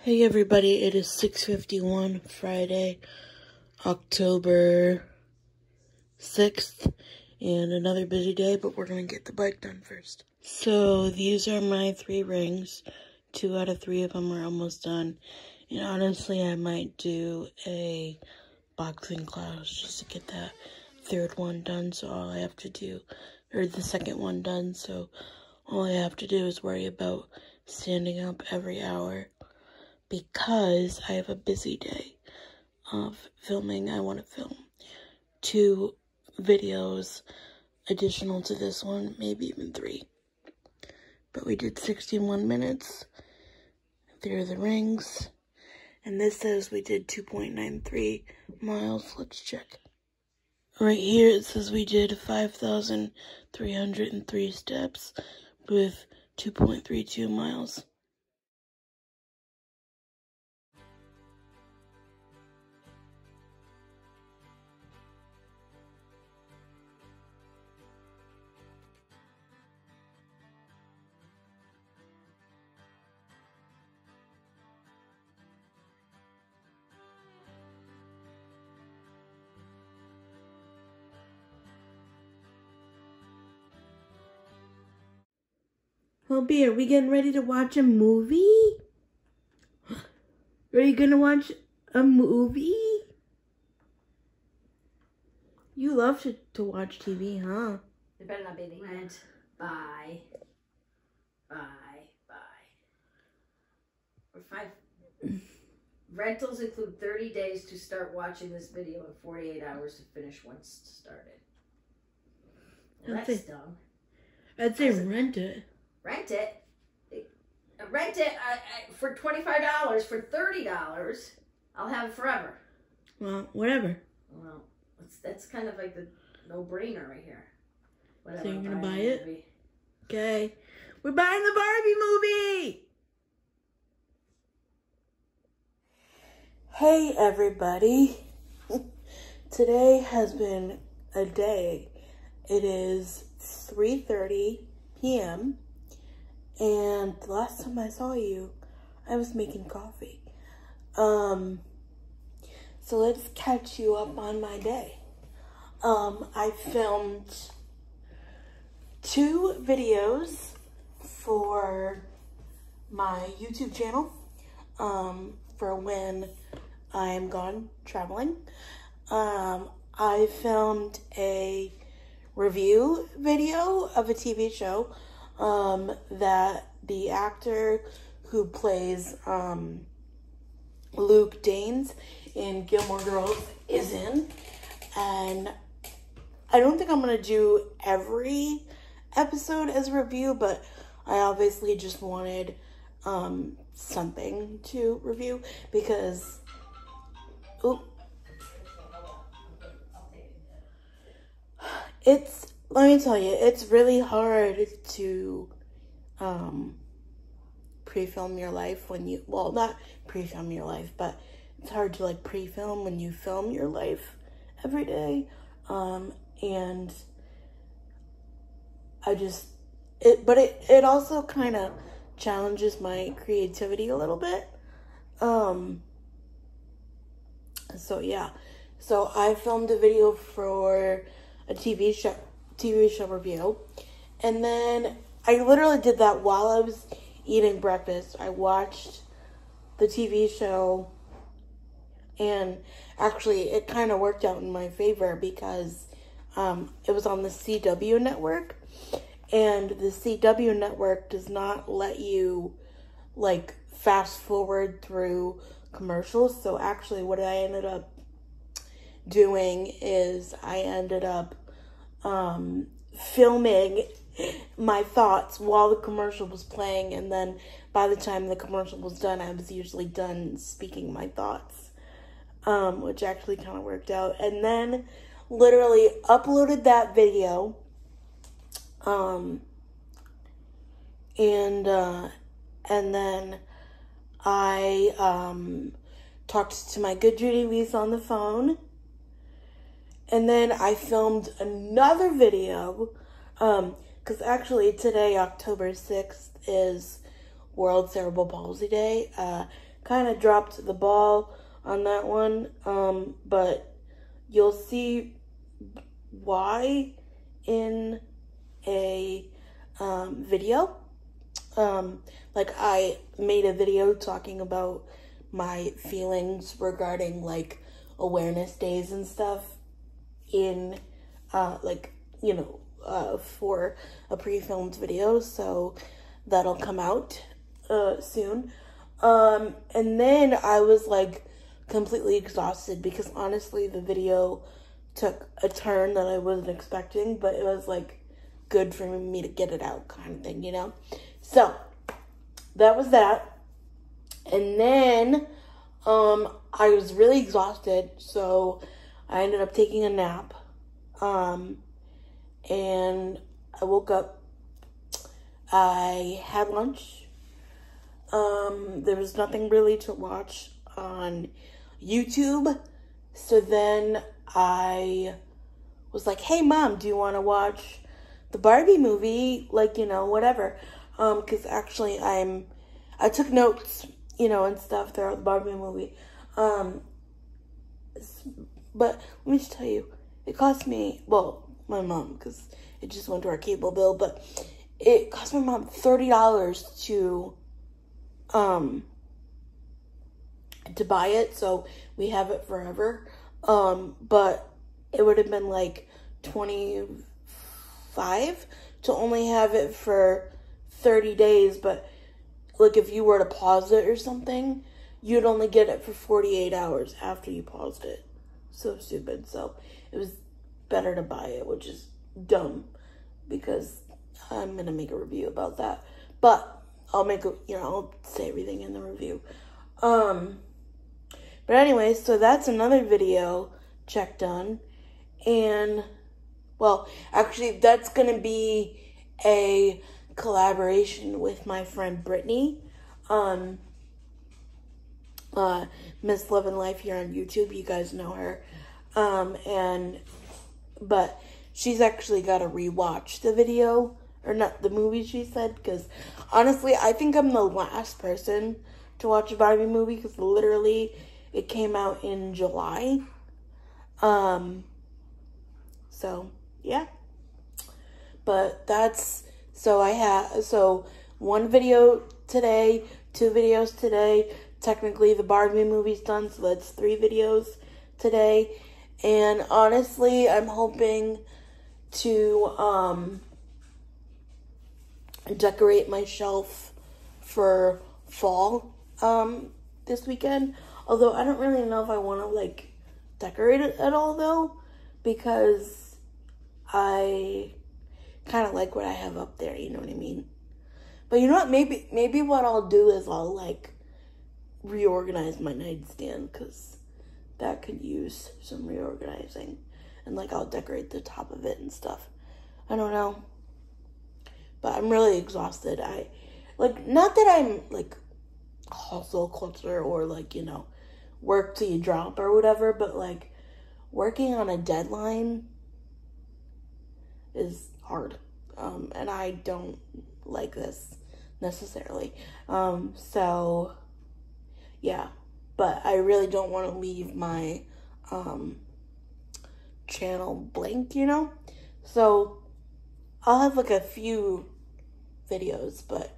Hey everybody, it is 6:51 Friday, October 6th, and another busy day, but we're going to get the bike done first. So, these are my three rings. Two out of three of them are almost done. And honestly, I might do a boxing class just to get that third one done. So all I have to do, or the second one done. So all I have to do is worry about standing up every hour because I have a busy day of filming. I want to film two videos additional to this one, maybe even three. But we did 61 minutes. There are the rings. And this says we did 2.93 miles. Let's check. Right here it says we did 5,303 steps with 2.32 miles. Well, B, are we getting ready to watch a movie? Are you gonna watch a movie? You love to, to watch TV, huh? It better not be the rent, Bye. buy, buy. Or five. Rentals include 30 days to start watching this video and 48 hours to finish once started. Well, That's that's dumb. I'd say rent it. Rent it. Rent it uh, uh, for $25, for $30. I'll have it forever. Well, whatever. Well, that's, that's kind of like the no-brainer right here. Whatever, you're gonna I'll buy it? movie. Okay. We're buying the Barbie movie! Hey everybody. Today has been a day. It is 3:30 p.m. and the last time I saw you, I was making coffee. Um so let's catch you up on my day. Um I filmed two videos for my YouTube channel um, for when I'm gone traveling. Um, I filmed a review video of a TV show um, that the actor who plays um, Luke Danes in Gilmore Girls is in. And I don't think I'm gonna do every episode as a review, but I obviously just wanted um something to review because oop, it's let me tell you, it's really hard to um pre-film your life when you well not pre-film your life, but it's hard to like pre-film when you film your life every day. Um and I just it but it it also kind of challenges my creativity a little bit. Um so yeah. So I filmed a video for a TV show TV show review. And then I literally did that while I was eating breakfast. I watched the TV show and actually it kind of worked out in my favor because um, it was on the CW network and the CW network does not let you like fast forward through commercials. So actually what I ended up doing is I ended up um, filming my thoughts while the commercial was playing and then by the time the commercial was done I was usually done speaking my thoughts um, which actually kind of worked out and then literally uploaded that video um, and uh, and then I um, talked to my good Judy Weiss on the phone. And then I filmed another video. Um, because actually today, October 6th, is World Cerebral Palsy Day. Uh, kind of dropped the ball on that one. Um, but you'll see why in a um, video. Um, like I made a video talking about my feelings regarding like awareness days and stuff in uh, like you know uh, for a pre-filmed video so that'll come out uh, soon. Um, and then I was like completely exhausted because honestly the video took a turn that I wasn't expecting but it was like good for me to get it out kind of thing you know? So that was that. And then um, I was really exhausted, so I ended up taking a nap. Um, and I woke up. I had lunch. Um, there was nothing really to watch on YouTube. So then I was like, hey, mom, do you want to watch the Barbie movie? Like, you know, whatever. Um, cause actually I'm, I took notes you know, and stuff throughout the Barbie movie. Um, but let me just tell you, it cost me, well, my mom, because it just went to our cable bill, but it cost my mom $30 to, um, to buy it, so we have it forever. Um, but it would have been like 25 to only have it for 30 days, but like if you were to pause it or something, you'd only get it for 48 hours after you paused it. So stupid. So it was better to buy it, which is dumb because I'm going to make a review about that. But I'll make a, you know, I'll say everything in the review. Um, but anyway, so that's another video check done. And, well, actually, that's going to be a collaboration with my friend Brittany. Um, uh, Miss Love and Life here on YouTube. You guys know her. Um, and, but she's actually got to rewatch the video, or not the movie, she said, because honestly, I think I'm the last person to watch a Barbie movie, because literally it came out in July. Um, so, yeah. But that's so I have so one video today, two videos today. Technically, the Barbie movie's done, so that's three videos today. And honestly, I'm hoping to um, decorate my shelf for fall um, this weekend. Although I don't really know if I want to like decorate it at all though, because I kind of like what I have up there, you know what I mean? But you know what? Maybe maybe what I'll do is I'll like reorganize my nightstand because that could use some reorganizing, and like I'll decorate the top of it and stuff. I don't know, but I'm really exhausted. I like not that I'm like hustle culture or like you know work till you drop or whatever, but like working on a deadline is hard. Um, and I don't like this necessarily. Um, so, yeah. But I really don't want to leave my um, channel blank, you know? So, I'll have like a few videos, but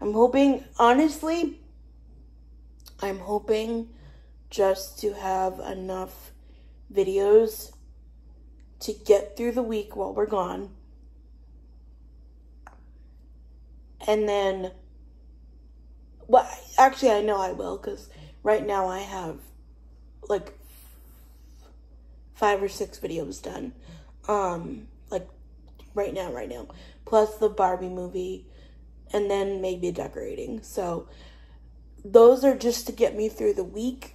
I'm hoping, honestly, I'm hoping just to have enough videos to get through the week while we're gone. And then, well, actually, I know I will because right now I have like five or six videos done. Um, like right now, right now, plus the Barbie movie, and then maybe decorating. So those are just to get me through the week.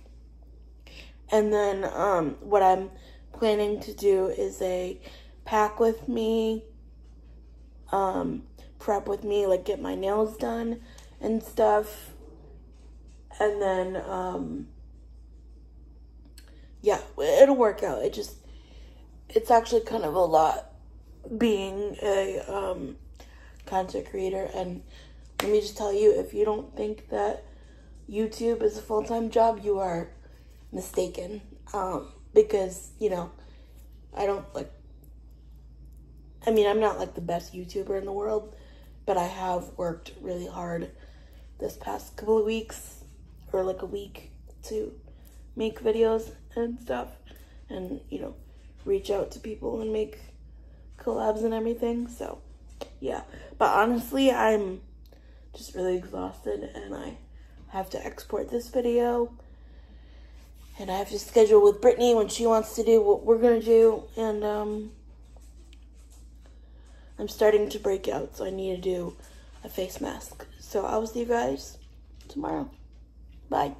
And then um, what I'm planning to do is a pack with me, um, prep with me, like get my nails done and stuff. And then, um, yeah, it'll work out. It just, it's actually kind of a lot being a um, content creator. And let me just tell you, if you don't think that YouTube is a full time job, you are mistaken. Um, because, you know, I don't like, I mean, I'm not like the best YouTuber in the world, but I have worked really hard this past couple of weeks or like a week to make videos and stuff and, you know, reach out to people and make collabs and everything. So, yeah. But honestly, I'm just really exhausted and I have to export this video. And I have to schedule with Brittany when she wants to do what we're going to do. And, um, I'm starting to break out, so I need to do a face mask. So I'll see you guys tomorrow. Bye.